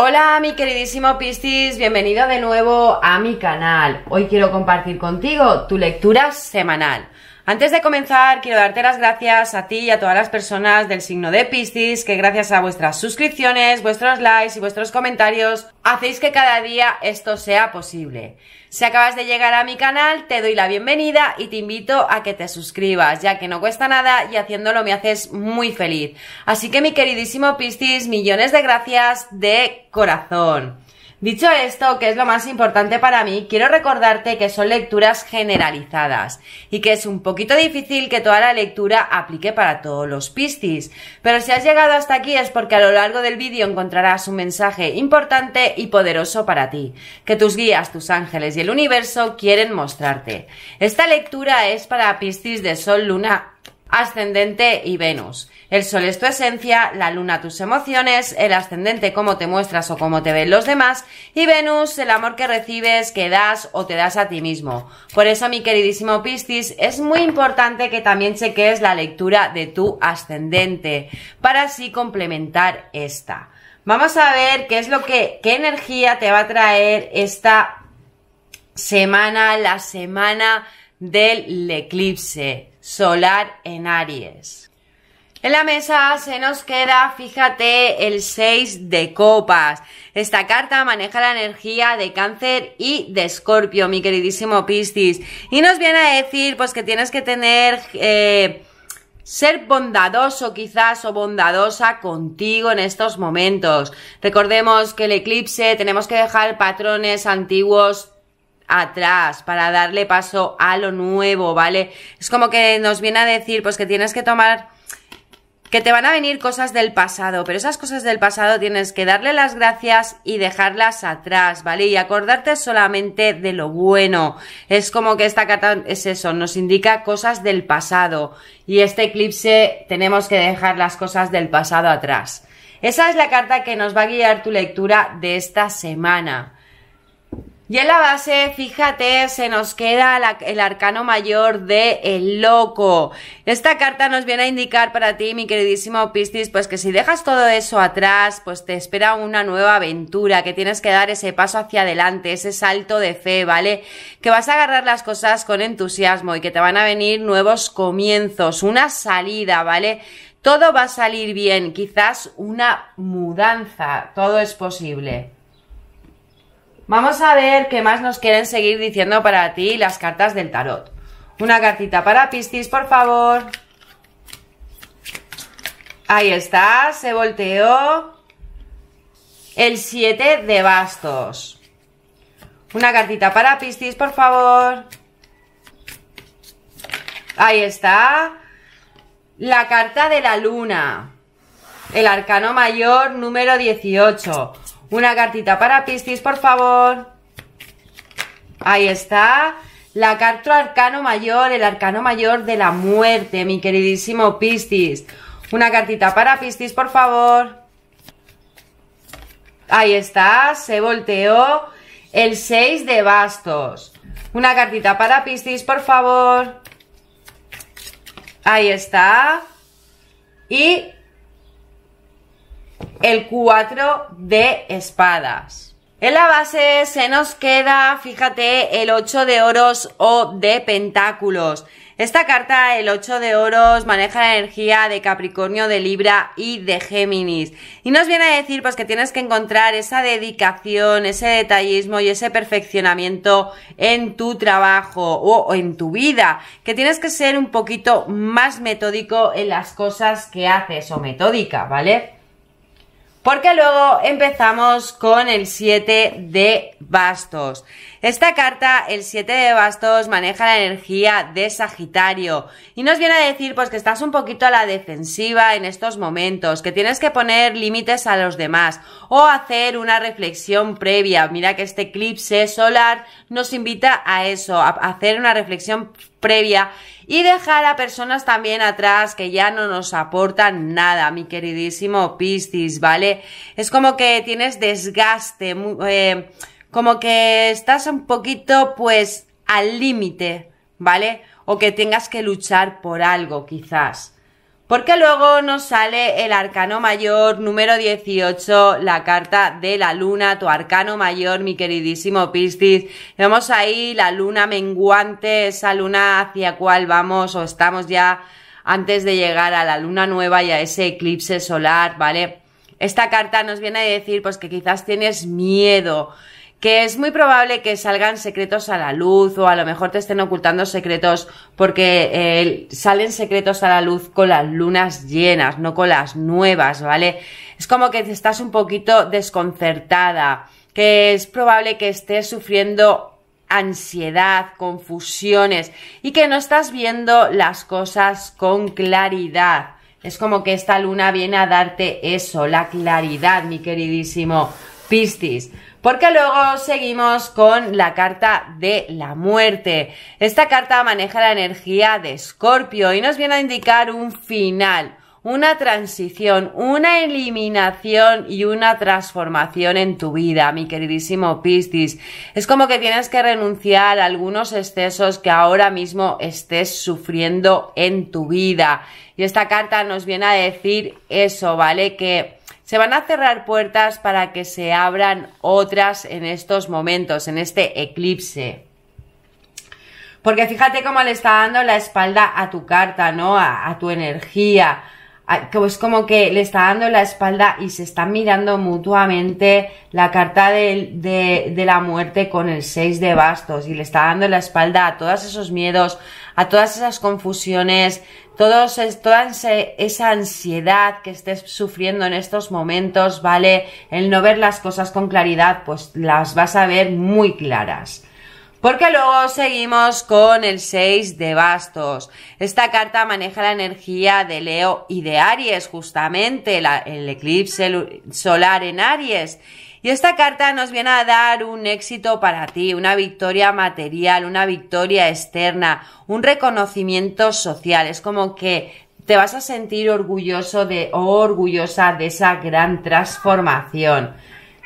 Hola mi queridísimo Piscis, bienvenido de nuevo a mi canal. Hoy quiero compartir contigo tu lectura semanal. Antes de comenzar, quiero darte las gracias a ti y a todas las personas del signo de Piscis que gracias a vuestras suscripciones, vuestros likes y vuestros comentarios hacéis que cada día esto sea posible. Si acabas de llegar a mi canal, te doy la bienvenida y te invito a que te suscribas, ya que no cuesta nada y haciéndolo me haces muy feliz. Así que mi queridísimo Piscis, millones de gracias de corazón. Dicho esto, que es lo más importante para mí, quiero recordarte que son lecturas generalizadas y que es un poquito difícil que toda la lectura aplique para todos los pistis. Pero si has llegado hasta aquí es porque a lo largo del vídeo encontrarás un mensaje importante y poderoso para ti, que tus guías, tus ángeles y el universo quieren mostrarte. Esta lectura es para pistis de Sol, Luna, Ascendente y Venus. El Sol es tu esencia, la Luna tus emociones, el ascendente cómo te muestras o cómo te ven los demás y Venus el amor que recibes, que das o te das a ti mismo. Por eso, mi queridísimo Piscis, es muy importante que también cheques la lectura de tu ascendente para así complementar esta. Vamos a ver qué es lo que, qué energía te va a traer esta semana, la semana del eclipse solar en Aries. En la mesa se nos queda, fíjate, el 6 de copas. Esta carta maneja la energía de cáncer y de escorpio, mi queridísimo Piscis. Y nos viene a decir, pues, que tienes que tener... Eh, ser bondadoso quizás o bondadosa contigo en estos momentos. Recordemos que el eclipse tenemos que dejar patrones antiguos atrás para darle paso a lo nuevo, ¿vale? Es como que nos viene a decir pues que tienes que tomar que te van a venir cosas del pasado, pero esas cosas del pasado tienes que darle las gracias y dejarlas atrás, ¿vale? Y acordarte solamente de lo bueno. Es como que esta carta es eso, nos indica cosas del pasado. Y este eclipse tenemos que dejar las cosas del pasado atrás. Esa es la carta que nos va a guiar tu lectura de esta semana. Y en la base, fíjate, se nos queda el arcano mayor de El Loco. Esta carta nos viene a indicar para ti, mi queridísimo Piscis, pues que si dejas todo eso atrás, pues te espera una nueva aventura, que tienes que dar ese paso hacia adelante, ese salto de fe, ¿vale? Que vas a agarrar las cosas con entusiasmo y que te van a venir nuevos comienzos, una salida, ¿vale? Todo va a salir bien, quizás una mudanza, todo es posible. Vamos a ver qué más nos quieren seguir diciendo para ti las cartas del tarot. Una cartita para Piscis, por favor. Ahí está, se volteó. El 7 de bastos. Una cartita para Piscis, por favor. Ahí está. La carta de la luna. El arcano mayor número 18. Una cartita para Piscis, por favor. Ahí está. La carta arcano mayor, el arcano mayor de la muerte, mi queridísimo Piscis. Una cartita para Piscis, por favor. Ahí está, se volteó el 6 de bastos. Una cartita para Piscis, por favor. Ahí está. Y el 4 de espadas. En la base se nos queda, fíjate, el 8 de oros o de pentáculos. Esta carta, el 8 de oros, maneja la energía de Capricornio, de Libra y de Géminis. Y nos viene a decir pues que tienes que encontrar esa dedicación, ese detallismo y ese perfeccionamiento en tu trabajo o en tu vida. Que tienes que ser un poquito más metódico en las cosas que haces o metódica, ¿vale? Porque luego empezamos con el 7 de bastos. Esta carta, el 7 de bastos, maneja la energía de Sagitario y nos viene a decir pues que estás un poquito a la defensiva en estos momentos, que tienes que poner límites a los demás o hacer una reflexión previa. Mira que este eclipse solar nos invita a eso, a hacer una reflexión previa y dejar a personas también atrás que ya no nos aportan nada, mi queridísimo Piscis, ¿vale? Es como que tienes desgaste, eh, como que estás un poquito pues al límite, ¿vale? O que tengas que luchar por algo quizás. Porque luego nos sale el arcano mayor número 18, la carta de la luna, tu arcano mayor, mi queridísimo Piscis. Vemos ahí la luna menguante, esa luna hacia cual vamos o estamos ya antes de llegar a la luna nueva y a ese eclipse solar, ¿vale? Esta carta nos viene a decir pues que quizás tienes miedo, que es muy probable que salgan secretos a la luz o a lo mejor te estén ocultando secretos porque eh, salen secretos a la luz con las lunas llenas, no con las nuevas, ¿vale? Es como que estás un poquito desconcertada, que es probable que estés sufriendo ansiedad, confusiones y que no estás viendo las cosas con claridad. Es como que esta luna viene a darte eso, la claridad, mi queridísimo Piscis. Porque luego seguimos con la carta de la muerte. Esta carta maneja la energía de Escorpio y nos viene a indicar un final, una transición, una eliminación y una transformación en tu vida, mi queridísimo Piscis. Es como que tienes que renunciar a algunos excesos que ahora mismo estés sufriendo en tu vida. Y esta carta nos viene a decir eso, ¿vale? Que se van a cerrar puertas para que se abran otras en estos momentos, en este eclipse. Porque fíjate cómo le está dando la espalda a tu carta, ¿no? A, tu energía. Es como que le está dando la espalda y se están mirando mutuamente la carta de, de, de la muerte con el 6 de bastos y le está dando la espalda a todos esos miedos, a todas esas confusiones, todos, toda esa ansiedad que estés sufriendo en estos momentos, ¿vale? El no ver las cosas con claridad, pues las vas a ver muy claras. Porque luego seguimos con el 6 de bastos. Esta carta maneja la energía de Leo y de Aries, justamente, el eclipse solar en Aries. Y esta carta nos viene a dar un éxito para ti, una victoria material, una victoria externa, un reconocimiento social. Es como que te vas a sentir orgulloso de o orgullosa de esa gran transformación.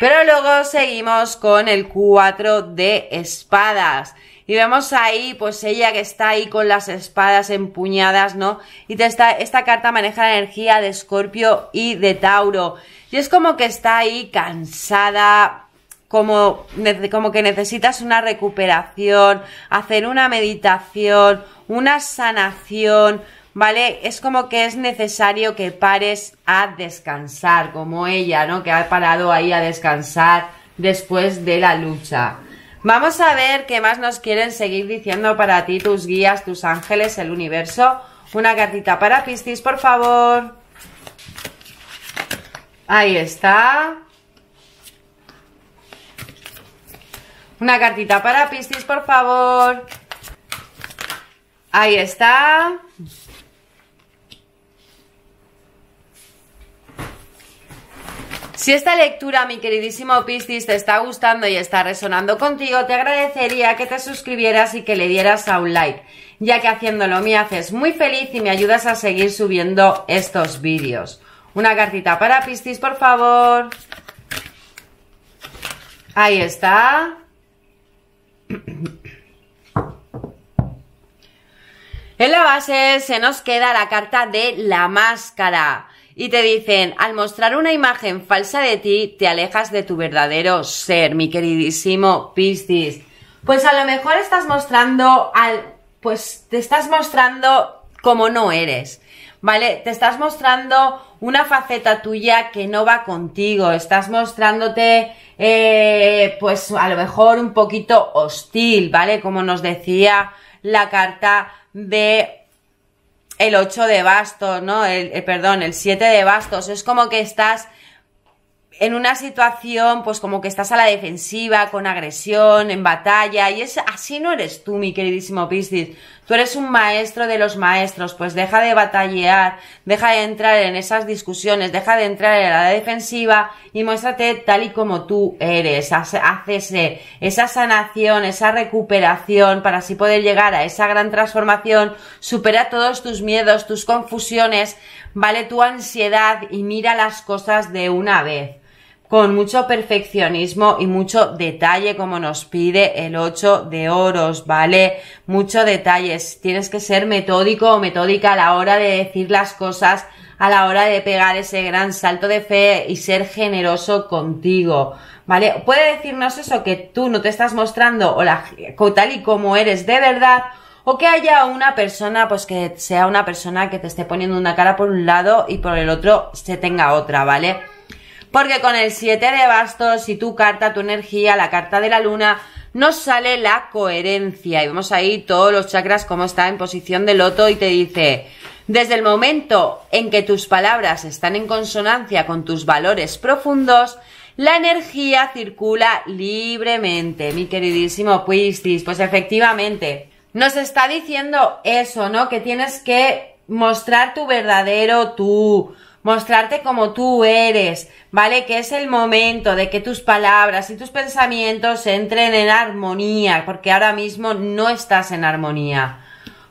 Pero luego seguimos con el 4 de espadas. Y vemos ahí, pues ella que está ahí con las espadas empuñadas, ¿no? Y te esta carta maneja la energía de Escorpio y de Tauro. Y es como que está ahí cansada, como, como que necesitas una recuperación, hacer una meditación, una sanación, ¿vale? Es como que es necesario que pares a descansar, como ella, ¿no? Que ha parado ahí a descansar después de la lucha. Vamos a ver qué más nos quieren seguir diciendo para ti, tus guías, tus ángeles, el universo. Una cartita para Piscis, por favor. Ahí está. Una cartita para Piscis, por favor. Ahí está. Si esta lectura, mi queridísimo Piscis, te está gustando y está resonando contigo, te agradecería que te suscribieras y que le dieras a un like, ya que haciéndolo me haces muy feliz y me ayudas a seguir subiendo estos vídeos. Una cartita para Piscis, por favor. Ahí está. En la base se nos queda la carta de la máscara. Y te dicen, al mostrar una imagen falsa de ti, te alejas de tu verdadero ser, mi queridísimo Piscis. Pues a lo mejor estás mostrando al, pues te estás mostrando como no eres. ¿vale? Te estás mostrando una faceta tuya que no va contigo, estás mostrándote, eh, pues a lo mejor un poquito hostil, ¿vale? Como nos decía la carta de el 8 de bastos, ¿no? El, el, perdón, el 7 de bastos. Es como que estás en una situación, pues como que estás a la defensiva, con agresión, en batalla, y es así no eres tú, mi queridísimo Piscis. Tú eres un maestro de los maestros, pues deja de batallar, deja de entrar en esas discusiones, deja de entrar en la defensiva y muéstrate tal y como tú eres. Haz, esa sanación, esa recuperación para así poder llegar a esa gran transformación. Supera todos tus miedos, tus confusiones, vale tu ansiedad y mira las cosas de una vez con mucho perfeccionismo y mucho detalle como nos pide el 8 de oros, ¿vale? Mucho detalles. Tienes que ser metódico o metódica a la hora de decir las cosas, a la hora de pegar ese gran salto de fe y ser generoso contigo, ¿vale? Puede decirnos eso que tú no te estás mostrando o la, tal y como eres de verdad o que haya una persona, pues que sea una persona que te esté poniendo una cara por un lado y por el otro se tenga otra, ¿vale? Porque con el 7 de bastos y tu carta, tu energía, la carta de la luna, nos sale la coherencia. Y vemos ahí todos los chakras como está en posición de loto y te dice, desde el momento en que tus palabras están en consonancia con tus valores profundos, la energía circula libremente, mi queridísimo Piscis. Pues efectivamente, nos está diciendo eso, ¿no? Que tienes que mostrar tu verdadero tú, mostrarte como tú eres, ¿vale? Que es el momento de que tus palabras y tus pensamientos entren en armonía, porque ahora mismo no estás en armonía.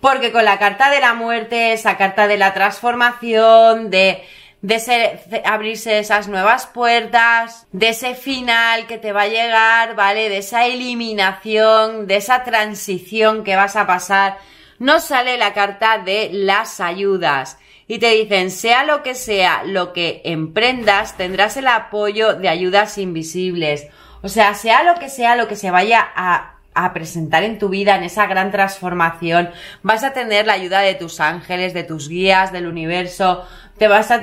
Porque con la carta de la muerte, esa carta de la transformación, de, de, abrirse esas nuevas puertas, de ese final que te va a llegar, ¿vale? De esa eliminación, de esa transición que vas a pasar, no sale la carta de las ayudas y te dicen, sea lo que sea lo que emprendas, tendrás el apoyo de ayudas invisibles. O sea, sea lo que sea lo que se vaya a, presentar en tu vida, en esa gran transformación, vas a tener la ayuda de tus ángeles, de tus guías, del universo, te vas a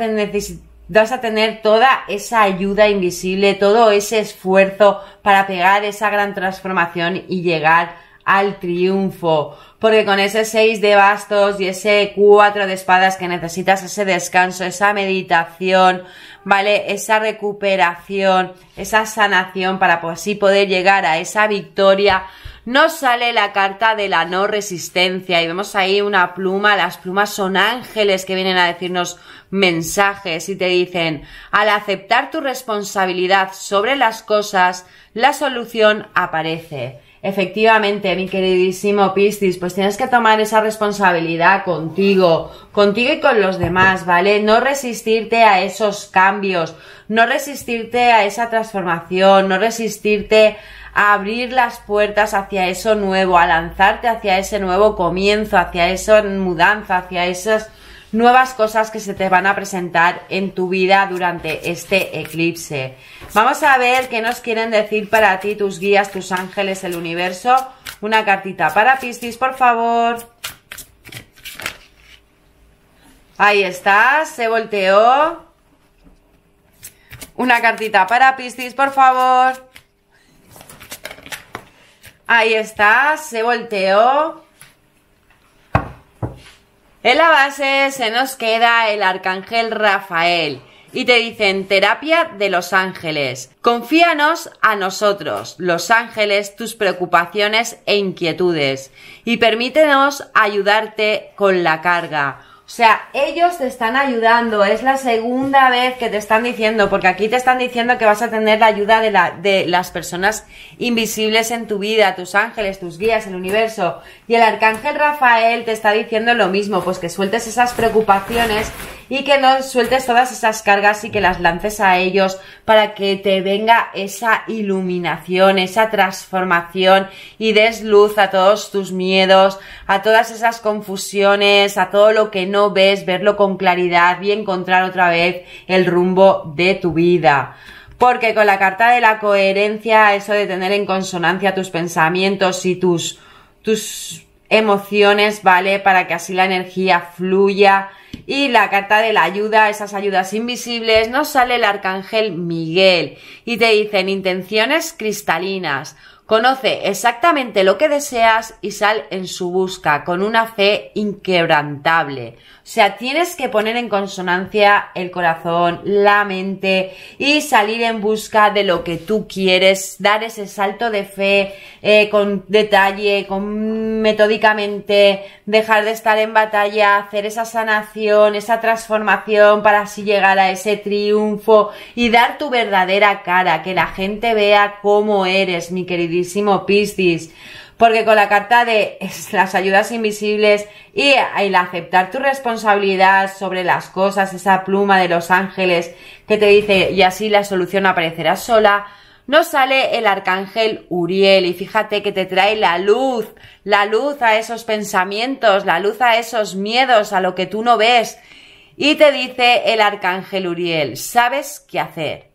tener toda esa ayuda invisible, todo ese esfuerzo para pegar esa gran transformación y llegar al triunfo porque con ese 6 de bastos y ese 4 de espadas que necesitas ese descanso, esa meditación, ¿vale? Esa recuperación, esa sanación para así poder llegar a esa victoria, nos sale la carta de la no resistencia y vemos ahí una pluma, las plumas son ángeles que vienen a decirnos mensajes y te dicen, al aceptar tu responsabilidad sobre las cosas, la solución aparece. Efectivamente, mi queridísimo Piscis, pues tienes que tomar esa responsabilidad contigo, contigo y con los demás, ¿vale? No resistirte a esos cambios, no resistirte a esa transformación, no resistirte a abrir las puertas hacia eso nuevo, a lanzarte hacia ese nuevo comienzo, hacia esa mudanza, hacia esas nuevas cosas que se te van a presentar en tu vida durante este eclipse. Vamos a ver qué nos quieren decir para ti tus guías, tus ángeles, el universo. Una cartita para Piscis, por favor. Ahí está, se volteó. Una cartita para Piscis, por favor. Ahí está, se volteó. En la base se nos queda el arcángel Rafael y te dicen terapia de los ángeles. Confíanos a nosotros, los ángeles, tus preocupaciones e inquietudes y permítenos ayudarte con la carga. O sea, ellos te están ayudando, es la segunda vez que te están diciendo, porque aquí te están diciendo que vas a tener la ayuda de, la, de las personas invisibles en tu vida, tus ángeles, tus guías, el universo. Y el arcángel Rafael te está diciendo lo mismo, pues que sueltes esas preocupaciones y que no sueltes todas esas cargas y que las lances a ellos para que te venga esa iluminación, esa transformación y des luz a todos tus miedos, a todas esas confusiones, a todo lo que no ves, verlo con claridad y encontrar otra vez el rumbo de tu vida. Porque con la carta de la coherencia, eso de tener en consonancia tus pensamientos y tus, tus emociones, ¿vale? Para que así la energía fluya. Y la carta de la ayuda, esas ayudas invisibles, nos sale el arcángel Miguel y te dicen intenciones cristalinas. Conoce exactamente lo que deseas y sal en su busca con una fe inquebrantable. O sea, tienes que poner en consonancia el corazón, la mente y salir en busca de lo que tú quieres, dar ese salto de fe eh, con detalle, con metódicamente, dejar de estar en batalla, hacer esa sanación, esa transformación para así llegar a ese triunfo y dar tu verdadera cara, que la gente vea cómo eres, mi Piscis porque con la carta de las ayudas invisibles y el aceptar tu responsabilidad sobre las cosas, esa pluma de los ángeles que te dice y así la solución aparecerá sola, nos sale el arcángel Uriel y fíjate que te trae la luz, la luz a esos pensamientos, la luz a esos miedos, a lo que tú no ves. Y te dice el arcángel Uriel, ¿sabes qué hacer?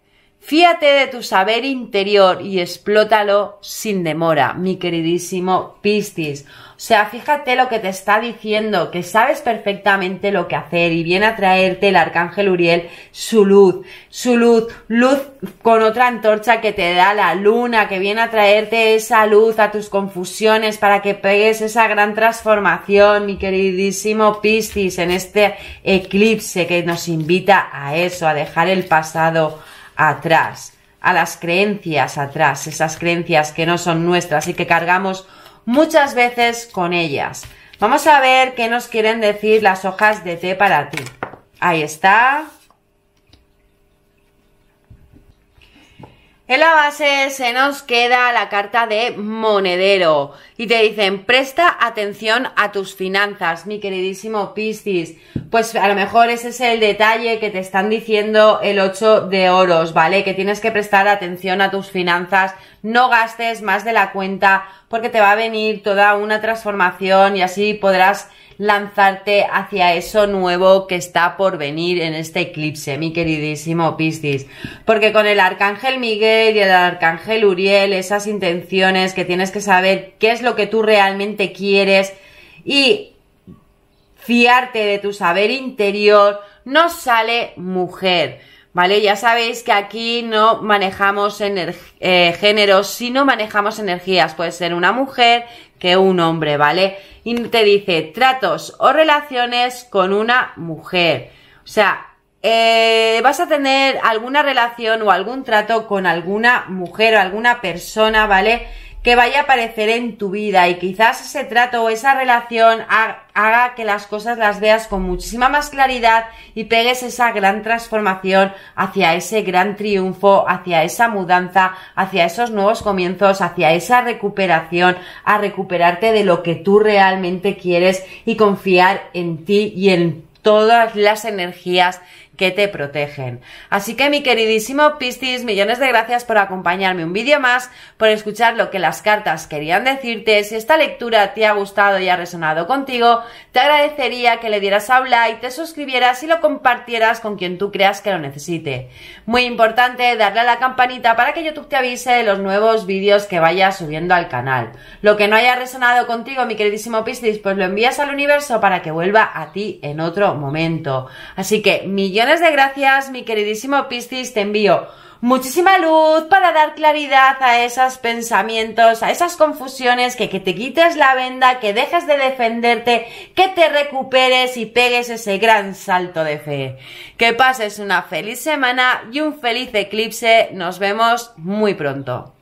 Fíate de tu saber interior y explótalo sin demora, mi queridísimo Piscis. O sea, fíjate lo que te está diciendo, que sabes perfectamente lo que hacer y viene a traerte el arcángel Uriel su luz, su luz, luz con otra antorcha que te da la luna, que viene a traerte esa luz a tus confusiones para que pegues esa gran transformación, mi queridísimo Piscis, en este eclipse que nos invita a eso, a dejar el pasado atrás, a las creencias atrás, esas creencias que no son nuestras y que cargamos muchas veces con ellas. Vamos a ver qué nos quieren decir las hojas de té para ti. Ahí está. En la base se nos queda la carta de monedero y te dicen presta atención a tus finanzas, mi queridísimo Piscis. Pues a lo mejor ese es el detalle que te están diciendo el 8 de oros, ¿vale? Que tienes que prestar atención a tus finanzas, no gastes más de la cuenta porque te va a venir toda una transformación y así podrás lanzarte hacia eso nuevo que está por venir en este eclipse, mi queridísimo Piscis. Porque con el Arcángel Miguel y el Arcángel Uriel, esas intenciones que tienes que saber qué es lo que tú realmente quieres y fiarte de tu saber interior, no sale mujer. ¿Vale? Ya sabéis que aquí no manejamos eh, géneros, sino manejamos energías. Puede ser una mujer que un hombre, ¿vale? Y te dice tratos o relaciones con una mujer. O sea, eh, vas a tener alguna relación o algún trato con alguna mujer o alguna persona, ¿vale? Que vaya a aparecer en tu vida y quizás ese trato o esa relación haga que las cosas las veas con muchísima más claridad y pegues esa gran transformación hacia ese gran triunfo, hacia esa mudanza, hacia esos nuevos comienzos, hacia esa recuperación, a recuperarte de lo que tú realmente quieres y confiar en ti y en todas las energías que te protegen. Así que mi queridísimo Piscis, millones de gracias por acompañarme un vídeo más, por escuchar lo que las cartas querían decirte. Si esta lectura te ha gustado y ha resonado contigo, te agradecería que le dieras a un like, te suscribieras y lo compartieras con quien tú creas que lo necesite. Muy importante darle a la campanita para que YouTube te avise de los nuevos vídeos que vaya subiendo al canal. Lo que no haya resonado contigo, mi queridísimo Piscis, pues lo envías al universo para que vuelva a ti en otro momento. Así que de gracias, mi queridísimo Piscis, te envío muchísima luz para dar claridad a esos pensamientos, a esas confusiones, que, que te quites la venda, que dejes de defenderte, que te recuperes y pegues ese gran salto de fe. Que pases una feliz semana y un feliz eclipse. Nos vemos muy pronto.